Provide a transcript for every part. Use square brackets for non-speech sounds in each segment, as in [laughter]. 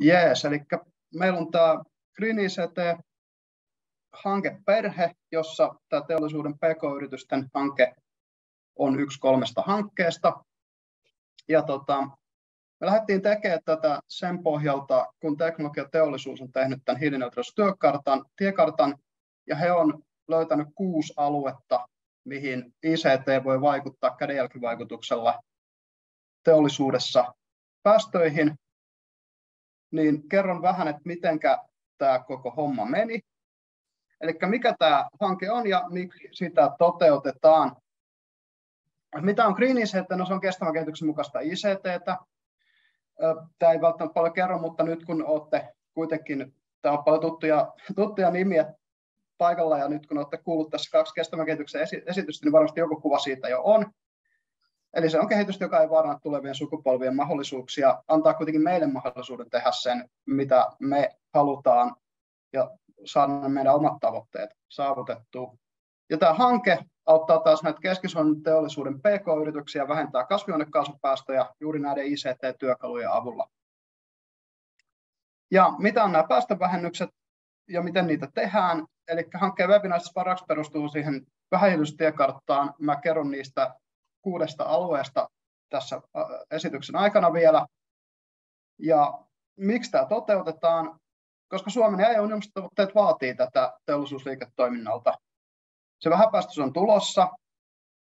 Jees, eli meillä on tämä Green ICT hankeperhe, jossa tämä teollisuuden pk-yritysten hanke on yksi kolmesta hankkeesta. Ja tota, me lähdettiin tekemään tätä sen pohjalta, kun teknologia teollisuus on tehnyt tämän hiilineutraalisuustyökartan, tiekartan, ja he on löytänyt kuusi aluetta, mihin ICT voi vaikuttaa kädenjälkivaikutuksella teollisuudessa päästöihin, niin kerron vähän, että miten tämä koko homma meni. Eli mikä tämä hanke on ja miksi sitä toteutetaan. Mitä on Green ICT? No se on kestävän kehityksen mukaista ICT. Tämä ei välttämättä paljon kerro, mutta nyt kun olette kuitenkin, tämä on paljon tuttuja, tuttuja nimiä paikalla ja nyt kun olette kuullut tässä kaksi kestävän kehityksen esitystä, niin varmasti joku kuva siitä jo on. Eli se on kehitystä, joka ei vaaranna tulevien sukupolvien mahdollisuuksia, antaa kuitenkin meille mahdollisuuden tehdä sen, mitä me halutaan ja saada meidän omat tavoitteet saavutettua. Ja tämä hanke auttaa taas näitä keskisuuden teollisuuden PK-yrityksiä vähentää kasvihuonekaasupäästöjä juuri näiden ICT-työkalujen avulla. Ja mitä on nämä päästövähennykset ja miten niitä tehdään? Eli hankkeen webinaarissa paraksi perustuu siihen vähähiilisyystiekarttaan. Mä kerron niistä kuudesta alueesta tässä esityksen aikana vielä. Ja miksi tämä toteutetaan? Koska Suomen ja EUn ilmastotavoitteet vaatii tätä teollisuusliiketoiminnalta. Se vähäpäästöisyys on tulossa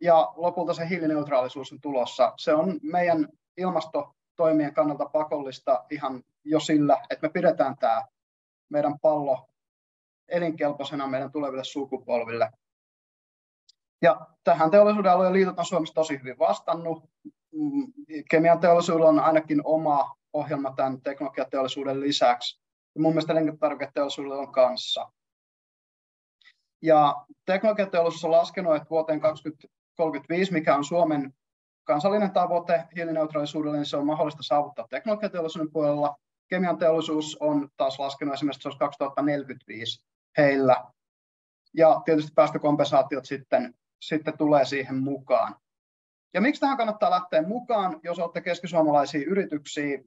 ja lopulta se hiilineutraalisuus on tulossa. Se on meidän ilmastotoimien kannalta pakollista ihan jo sillä, että me pidetään tämä meidän pallo elinkelpoisena meidän tuleville sukupolville. Ja tähän teollisuuden alueen liitot on Suomessa tosi hyvin vastannut. Mm, kemian teollisuudella on ainakin oma ohjelma tämän teknologiateollisuuden lisäksi. Ja mun mielestä elintarviketeollisuudella on kanssa. Ja teknologiateollisuus on laskenut, että vuoteen 2035, mikä on Suomen kansallinen tavoite hiilineutraalisuudelle, niin se on mahdollista saavuttaa teknologiateollisuuden puolella. Kemian teollisuus on taas laskenut esimerkiksi, se olisi 2045 heillä. Ja tietysti päästökompensaatiot sitten sitten tulee siihen mukaan. Ja miksi tähän kannattaa lähteä mukaan, jos olette keskisuomalaisia yrityksiä?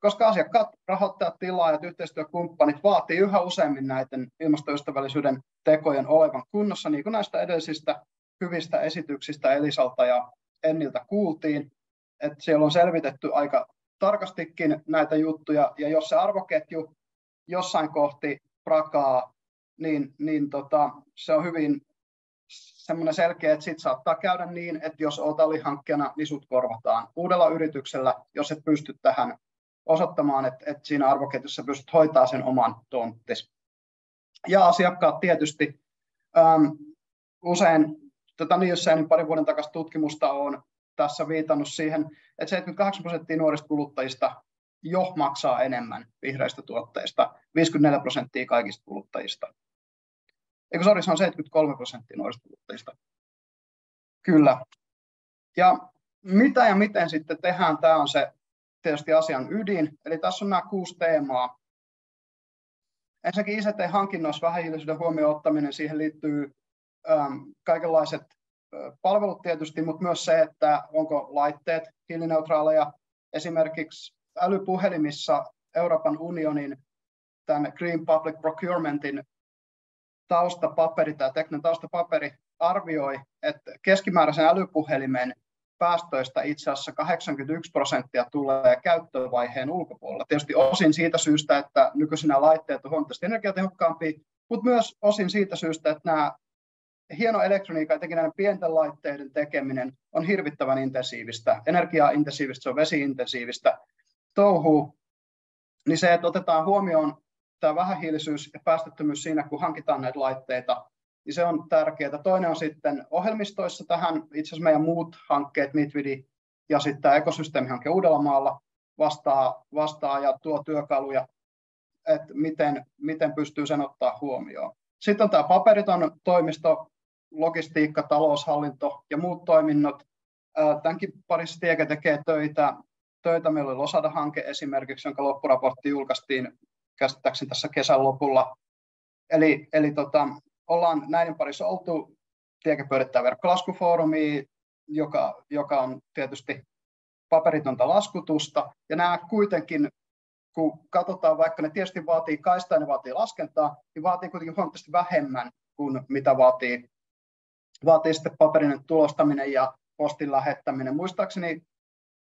Koska asiakkaat, rahoittajat, tilaajat, yhteistyökumppanit vaatii yhä useammin näiden ilmastoystävällisyyden tekojen olevan kunnossa, niin kuin näistä edellisistä hyvistä esityksistä Elisalta ja Enniltä kuultiin, että siellä on selvitetty aika tarkastikin näitä juttuja, ja jos se arvoketju jossain kohti prakaa, niin, niin tota, se on hyvin semmoinen selkeä, että sit saattaa käydä niin, että jos olet alihankkijana, niin sut korvataan uudella yrityksellä, jos et pysty tähän osoittamaan, että, että siinä arvoketjussa pystyt hoitaa sen oman tonttis. Ja asiakkaat tietysti ähm, usein, tätä Nielsenin parin vuoden takaisin tutkimusta on tässä viitannut siihen, että 78 prosenttia nuorista kuluttajista jo maksaa enemmän vihreistä tuotteista, 54 prosenttia kaikista kuluttajista. Eikö sori, se on 73 prosenttia nuorista kuluttajista. Kyllä. Ja mitä ja miten sitten tehdään, tämä on se tietysti asian ydin. Eli tässä on nämä kuusi teemaa. Ensinnäkin ICT-hankinnoissa vähähiilisyyden huomioon ottaminen, siihen liittyy äm, kaikenlaiset palvelut tietysti, mutta myös se, että onko laitteet hiilineutraaleja. Esimerkiksi älypuhelimissa Euroopan unionin tämän Green Public Procurementin taustapaperi, tämä tekninen taustapaperi arvioi, että keskimääräisen älypuhelimen päästöistä itse asiassa 81 prosenttia tulee käyttövaiheen ulkopuolella. Tietysti osin siitä syystä, että nykyisinä laitteet on huomattavasti energiatehokkaampia, mutta myös osin siitä syystä, että nämä hieno elektroniikka, etenkin näiden pienten laitteiden tekeminen on hirvittävän intensiivistä, energiaintensiivistä, se on vesiintensiivistä touhuu, niin se, että otetaan huomioon tämä vähähiilisyys ja päästöttömyys siinä, kun hankitaan näitä laitteita, niin se on tärkeää. Toinen on sitten ohjelmistoissa tähän, itse asiassa meidän muut hankkeet, Mitvidi ja sitten tämä ekosysteemihanke Uudellamaalla vastaa, vastaa ja tuo työkaluja, että miten, miten pystyy sen ottaa huomioon. Sitten on tämä paperiton toimisto, logistiikka, taloushallinto ja muut toiminnot. Tämänkin parissa Tieke tekee töitä. töitä. Meillä oli Losada-hanke esimerkiksi, jonka loppuraportti julkaistiin käsittääkseni tässä kesän lopulla. Eli, eli tota, ollaan näiden parissa oltu Tiekepöydättää verkkolaskufoorumi, joka, joka on tietysti paperitonta laskutusta, ja nämä kuitenkin kun katsotaan, vaikka ne tietysti vaatii kaistaa ne vaatii laskentaa, niin vaatii kuitenkin huomattavasti vähemmän kuin mitä vaatii, vaatii sitten paperinen tulostaminen ja postin lähettäminen. Muistaakseni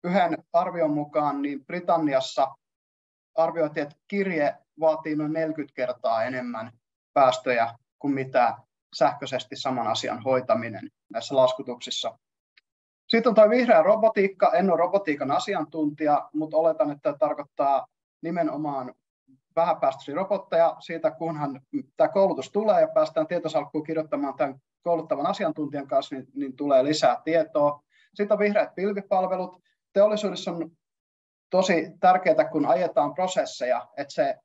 yhden arvion mukaan niin Britanniassa arvioitiin, että kirje vaatii noin 40 kertaa enemmän päästöjä kuin mitä sähköisesti saman asian hoitaminen näissä laskutuksissa. Sitten on tuo vihreä robotiikka. En ole robotiikan asiantuntija, mutta oletan, että tämä tarkoittaa nimenomaan vähäpäästöisiä robotteja siitä, kunhan tämä koulutus tulee ja päästään tietosalkkuun kirjoittamaan tämän kouluttavan asiantuntijan kanssa, niin, niin tulee lisää tietoa. Sitten on vihreät pilvipalvelut. Teollisuudessa on tosi tärkeää, kun ajetaan prosesseja, että se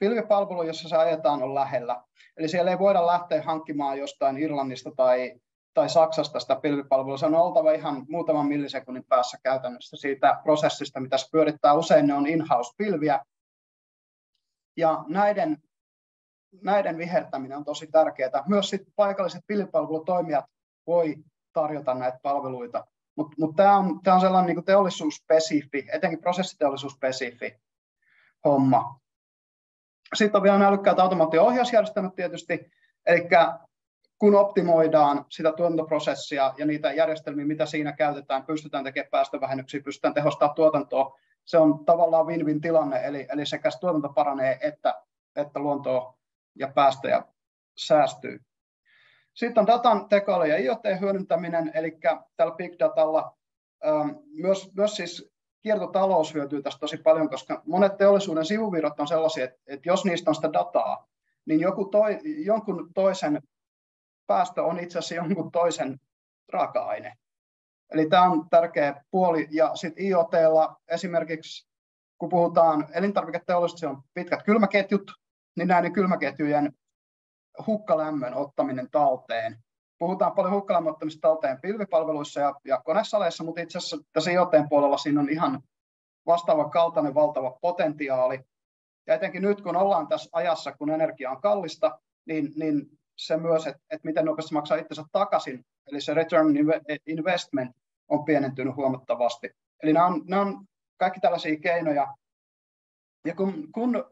pilvipalvelu, jossa se ajetaan, on lähellä. Eli siellä ei voida lähteä hankkimaan jostain Irlannista tai, tai Saksasta sitä pilvipalvelua. Se on oltava ihan muutaman millisekunnin päässä käytännössä siitä prosessista, mitä se pyörittää. Usein ne on in-house-pilviä. Ja näiden, näiden vihertäminen on tosi tärkeää. Myös sit paikalliset pilvipalvelutoimijat voi tarjota näitä palveluita. Mutta mut tämä on, tää on sellainen niinku teollisuusspesifi, etenkin prosessiteollisuusspesifi homma. Sitten on vielä älykkäät automaattio-ohjausjärjestelmät tietysti, eli kun optimoidaan sitä tuotantoprosessia ja niitä järjestelmiä, mitä siinä käytetään, pystytään tekemään päästövähennyksiä, pystytään tehostamaan tuotantoa, se on tavallaan win-win tilanne, eli, eli sekä tuotanto paranee että, että luontoa ja päästöjä säästyy. Sitten on datan tekoäly ja IoT-hyödyntäminen, eli tällä big datalla myös, myös siis kiertotalous hyötyy tästä tosi paljon, koska monet teollisuuden sivuvirrat on sellaisia, että, että jos niistä on sitä dataa, niin joku toi, jonkun toisen päästö on itse asiassa jonkun toisen raaka-aine. Eli tämä on tärkeä puoli. Ja sitten IoTlla esimerkiksi, kun puhutaan elintarviketeollisuudesta, se on pitkät kylmäketjut, niin näiden kylmäketjujen hukkalämmön ottaminen talteen. Puhutaan paljon hukkalämmön ottamista talteen pilvipalveluissa ja, ja konesaleissa, mutta itse asiassa tässä IoTn puolella siinä on ihan vastaava kaltainen valtava potentiaali. Ja etenkin nyt, kun ollaan tässä ajassa, kun energia on kallista, niin, niin se myös, että, että miten nopeasti maksaa itsensä takaisin, eli se return investment on pienentynyt huomattavasti. Eli nämä on, nämä on kaikki tällaisia keinoja. Ja kun, kun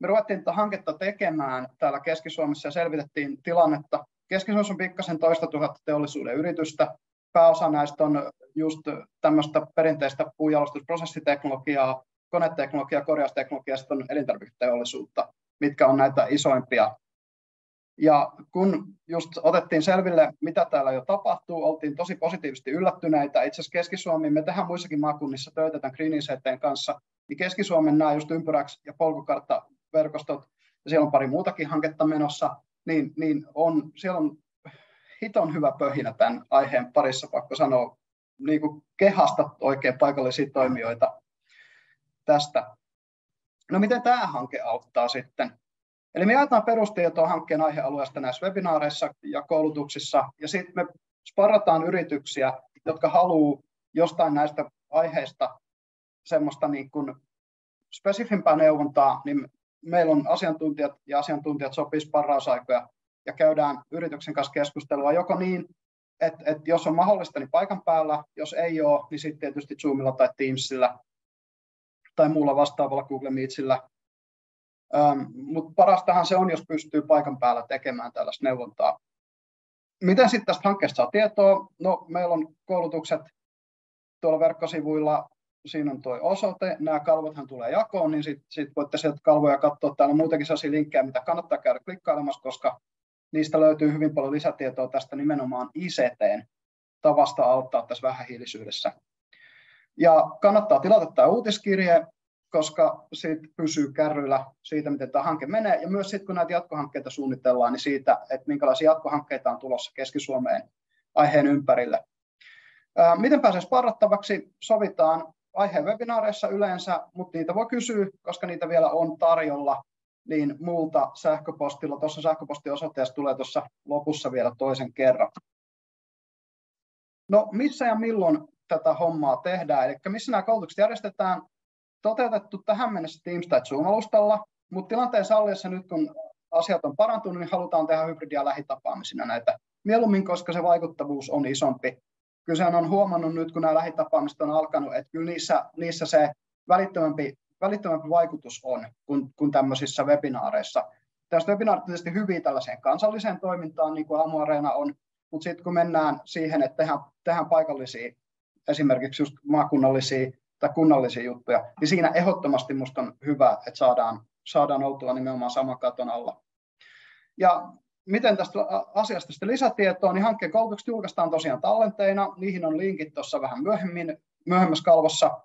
me ruvettiin tätä hanketta tekemään täällä Keski-Suomessa ja selvitettiin tilannetta. Keski-Suomessa on pikkasen toista tuhatta teollisuuden yritystä. Pääosa näistä on just tämmöistä perinteistä puunjalostusprosessiteknologiaa, koneteknologiaa, korjausteknologiaa, sitten on elintarviketeollisuutta, mitkä on näitä isoimpia. Ja kun just otettiin selville, mitä täällä jo tapahtuu, oltiin tosi positiivisesti yllättyneitä. Itse asiassa Keski-Suomi, me tehdään muissakin maakunnissa töitä tämän Green kanssa, niin Keski-Suomen nämä just ympyräksi ja polkukartta verkostot, ja siellä on pari muutakin hanketta menossa, niin, niin on, siellä on hiton hyvä pöhinä tämän aiheen parissa, pakko sanoa, niin kuin kehasta oikein paikallisia toimijoita tästä. No miten tämä hanke auttaa sitten? Eli me jaetaan perustietoa hankkeen aihealueesta näissä webinaareissa ja koulutuksissa, ja sitten me sparrataan yrityksiä, jotka haluaa jostain näistä aiheista semmoista niin kuin spesifimpää neuvontaa, niin meillä on asiantuntijat ja asiantuntijat sopii sparrausaikoja ja käydään yrityksen kanssa keskustelua joko niin, että, että jos on mahdollista, niin paikan päällä, jos ei ole, niin sitten tietysti Zoomilla tai Teamsillä tai muulla vastaavalla Google Meetsillä. Ähm, Mutta parastahan se on, jos pystyy paikan päällä tekemään tällaista neuvontaa. Miten sitten tästä hankkeesta saa tietoa? No, meillä on koulutukset tuolla verkkosivuilla siinä on tuo osoite, nämä kalvothan tulee jakoon, niin sitten sit voitte sieltä kalvoja katsoa. Täällä on muutenkin sellaisia linkkejä, mitä kannattaa käydä klikkailemassa, koska niistä löytyy hyvin paljon lisätietoa tästä nimenomaan ICTn tavasta auttaa tässä vähähiilisyydessä. Ja kannattaa tilata tämä uutiskirje, koska siitä pysyy kärryillä siitä, miten tämä hanke menee. Ja myös sitten, kun näitä jatkohankkeita suunnitellaan, niin siitä, että minkälaisia jatkohankkeita on tulossa Keski-Suomeen aiheen ympärille. Miten pääsee sparrattavaksi? Sovitaan aiheen webinaareissa yleensä, mutta niitä voi kysyä, koska niitä vielä on tarjolla, niin muulta sähköpostilla. Tuossa sähköpostiosoitteessa tulee tuossa lopussa vielä toisen kerran. No missä ja milloin tätä hommaa tehdään, eli missä nämä koulutukset järjestetään, toteutettu tähän mennessä Teams tai Zoom-alustalla, mutta tilanteen salliessa nyt kun asiat on parantunut, niin halutaan tehdä hybridia lähitapaamisina näitä mieluummin, koska se vaikuttavuus on isompi kyllä on huomannut nyt, kun nämä lähitapaamiset on alkanut, että kyllä niissä, niissä se välittömämpi välittömämpi vaikutus on kuin, kuin tämmöisissä webinaareissa. Tästä webinaarit on tietysti hyviä tällaiseen kansalliseen toimintaan, niin kuin Aamuareena on, mutta sitten kun mennään siihen, että tehdään, tehdään paikallisia, esimerkiksi just maakunnallisia tai kunnallisia juttuja, niin siinä ehdottomasti minusta on hyvä, että saadaan, saadaan oltua nimenomaan saman katon alla. Ja miten tästä asiasta sitten lisätietoa, niin hankkeen koulutukset julkaistaan tosiaan tallenteina. Niihin on linkit tuossa vähän myöhemmin, myöhemmässä kalvossa.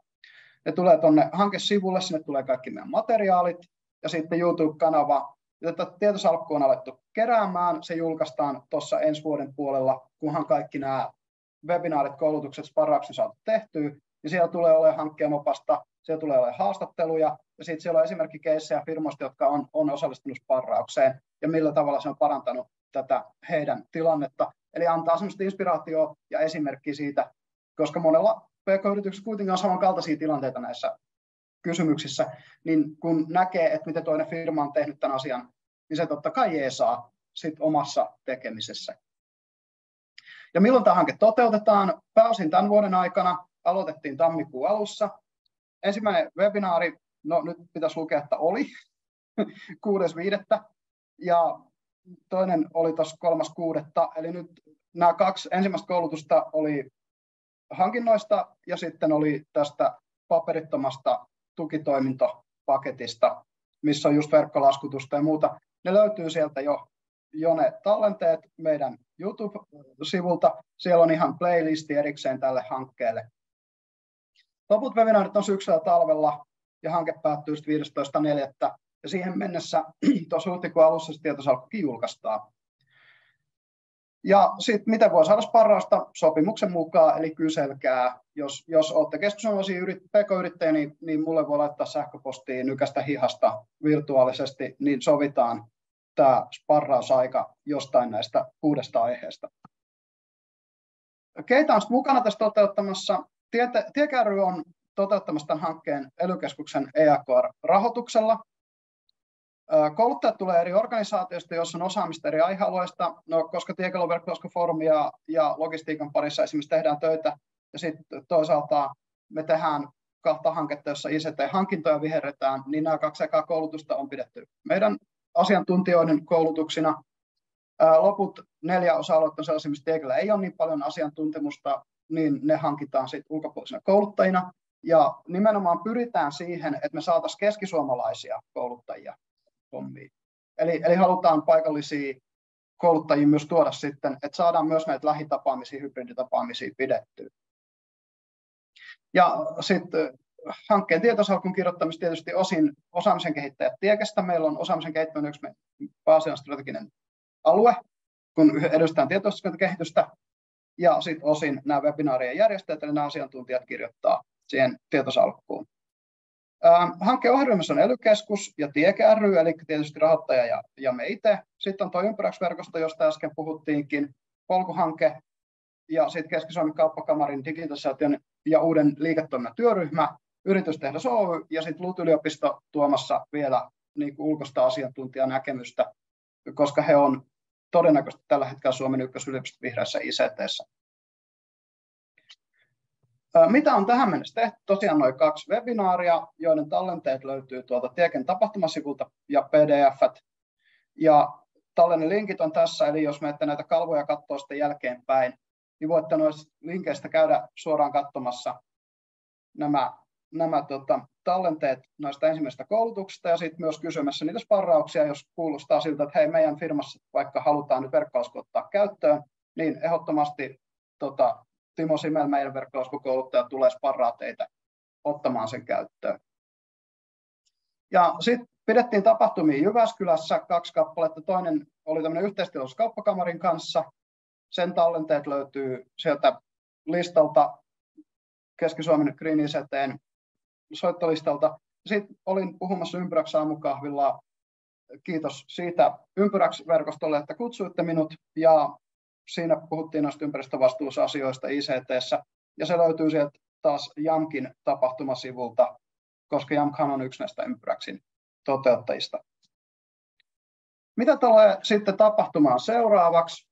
Ne tulee tuonne hankesivulle, sinne tulee kaikki meidän materiaalit ja sitten YouTube-kanava. Tätä tietosalkkua on alettu keräämään. Se julkaistaan tuossa ensi vuoden puolella, kunhan kaikki nämä webinaarit, koulutukset, sparraukset saatu tehtyä. Ja siellä tulee olemaan hankkeen opasta, siellä tulee olemaan haastatteluja, ja sitten siellä on esimerkkikeissejä firmoista, jotka on, on osallistunut sparraukseen, ja millä tavalla se on parantanut tätä heidän tilannetta. Eli antaa sellaista inspiraatioa ja esimerkkiä siitä, koska monella pk-yrityksessä kuitenkin on samankaltaisia tilanteita näissä kysymyksissä, niin kun näkee, että miten toinen firma on tehnyt tämän asian, niin se totta kai ei saa sit omassa tekemisessä. Ja milloin tämä hanke toteutetaan? Pääosin tämän vuoden aikana aloitettiin tammikuun alussa. Ensimmäinen webinaari, no nyt pitäisi lukea, että oli [laughs] 6.5. Ja toinen oli tuossa 3.6. Eli nyt nämä kaksi ensimmäistä koulutusta oli hankinnoista ja sitten oli tästä paperittomasta tukitoimintopaketista, missä on just verkkolaskutusta ja muuta. Ne löytyy sieltä jo, jo ne tallenteet meidän YouTube-sivulta. Siellä on ihan playlisti erikseen tälle hankkeelle. Loput webinaarit on syksyllä talvella ja hanke päättyy 15.4. Ja siihen mennessä [clears throat] tuossa huhtikuun alussa se tietosalkkukin julkaistaan. Ja sitten miten voi saada sparrausta sopimuksen mukaan, eli kyselkää. Jos, jos olette keskustelua yrit, pk-yrittäjä, niin, niin mulle voi laittaa sähköpostiin nykästä hihasta virtuaalisesti, niin sovitaan tämä sparrausaika jostain näistä kuudesta aiheesta. Keitä on mukana tässä toteuttamassa? Tiekäry on toteuttamassa tämän hankkeen ely EAKR-rahoituksella. Kouluttajat tulee eri organisaatioista, joissa on osaamista eri aihealueista, no, koska Tiekeloverkkolaskufoorumi ja, ja logistiikan parissa esimerkiksi tehdään töitä, ja sitten toisaalta me tehdään kahta hanketta, jossa ICT-hankintoja viherretään, niin nämä kaksi ekaa koulutusta on pidetty meidän asiantuntijoiden koulutuksina. Loput neljä osa-aluetta on sellaisia, missä ei ole niin paljon asiantuntemusta, niin ne hankitaan sitten ulkopuolisina kouluttajina. Ja nimenomaan pyritään siihen, että me saataisiin keskisuomalaisia kouluttajia hommiin. Eli, eli halutaan paikallisia kouluttajia myös tuoda sitten, että saadaan myös näitä lähitapaamisia, hybriditapaamisia pidettyä. Ja sitten hankkeen tietosalkun kirjoittamista tietysti osin osaamisen kehittäjät tiekestä. Meillä on osaamisen kehittäminen yksi pääasiallinen strateginen alue, kun edustetaan tietoiskuskehitystä. Ja sitten osin nämä webinaarien järjestäjät, eli nämä asiantuntijat kirjoittaa siihen tietosalkkuun. Ähm, hankkeen ohjelmassa on ely ja Tieke ry, eli tietysti rahoittaja ja, ja me itse. Sitten on tuo ympyräysverkosto, josta äsken puhuttiinkin, polkuhanke, ja sitten Keski-Suomen kauppakamarin digitalisaation ja uuden liiketoiminnan työryhmä, yritystehdas Oy, ja sitten LUT-yliopisto tuomassa vielä niin kuin ulkoista asiantuntijanäkemystä, koska he on todennäköisesti tällä hetkellä Suomen ykkösyliopisto vihreässä ICT. Mitä on tähän mennessä tehty? Tosiaan noin kaksi webinaaria, joiden tallenteet löytyy tuolta Tieken tapahtumasivulta ja pdf Ja tallenne linkit on tässä, eli jos menette näitä kalvoja katsoa sitten jälkeenpäin, niin voitte noista linkeistä käydä suoraan katsomassa nämä, nämä tota, tallenteet noista ensimmäisistä koulutuksista ja sitten myös kysymässä niitä sparrauksia, jos kuulostaa siltä, että hei, meidän firmassa vaikka halutaan nyt verkkolasku ottaa käyttöön, niin ehdottomasti tota, Timo Simel, meidän verkkolaskukouluttaja, tulee sparraa teitä ottamaan sen käyttöön. Ja sitten pidettiin tapahtumia Jyväskylässä kaksi kappaletta. Toinen oli tämmöinen yhteistyössä kauppakamarin kanssa. Sen tallenteet löytyy sieltä listalta Keski-Suomen Green ICTn soittolistalta. Sitten olin puhumassa Ympyräksi aamukahvilla. Kiitos siitä Ympyräksi-verkostolle, että kutsuitte minut. Ja siinä puhuttiin noista ympäristövastuusasioista ICT, ja se löytyy sieltä taas JAMKin tapahtumasivulta, koska JAMKhan on yksi näistä Ympyräksin toteuttajista. Mitä tulee sitten tapahtumaan seuraavaksi?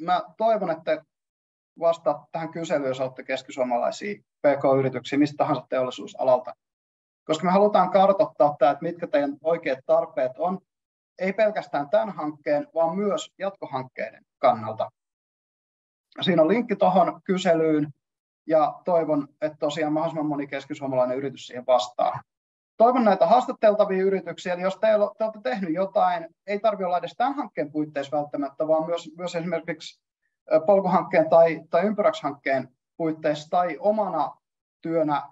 Mä toivon, että vastaatte tähän kyselyyn, jos olette keskisuomalaisia PK-yrityksiä, mistä tahansa teollisuusalalta. koska me halutaan kartoittaa tämä, että mitkä teidän oikeat tarpeet on, ei pelkästään tämän hankkeen, vaan myös jatkohankkeiden kannalta. Siinä on linkki tuohon kyselyyn, ja toivon, että tosiaan mahdollisimman moni keskisuomalainen yritys siihen vastaa. Toivon näitä haastatteltavia yrityksiä, eli jos te, te olette tehnyt jotain, ei tarvitse olla edes tämän hankkeen puitteissa välttämättä, vaan myös, myös esimerkiksi polkuhankkeen tai, tai ympyräkshankkeen puitteissa tai omana työnä,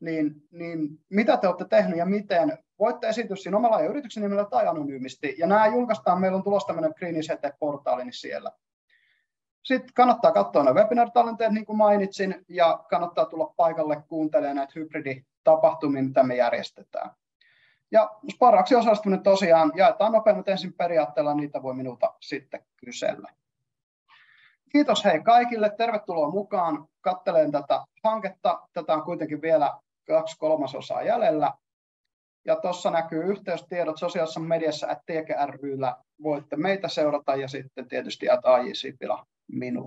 niin, niin mitä te olette tehnyt ja miten, voitte esityä siinä omalla yrityksen nimellä tai anonyymisti. Ja nämä julkaistaan, meillä on tulossa tämmöinen Green portaali niin siellä. Sitten kannattaa katsoa ne webinar-tallenteet, niin kuin mainitsin, ja kannattaa tulla paikalle kuuntelemaan näitä hybriditapahtumia, mitä me järjestetään. Ja Sparraksi osallistuminen tosiaan jaetaan nopeammin ensin periaatteella, niitä voi minulta sitten kysellä. Kiitos hei kaikille, tervetuloa mukaan katteleen tätä hanketta. Tätä on kuitenkin vielä kaksi kolmasosaa jäljellä. Ja tuossa näkyy yhteystiedot sosiaalisessa mediassa, että TGRYllä voitte meitä seurata ja sitten tietysti AJ menos.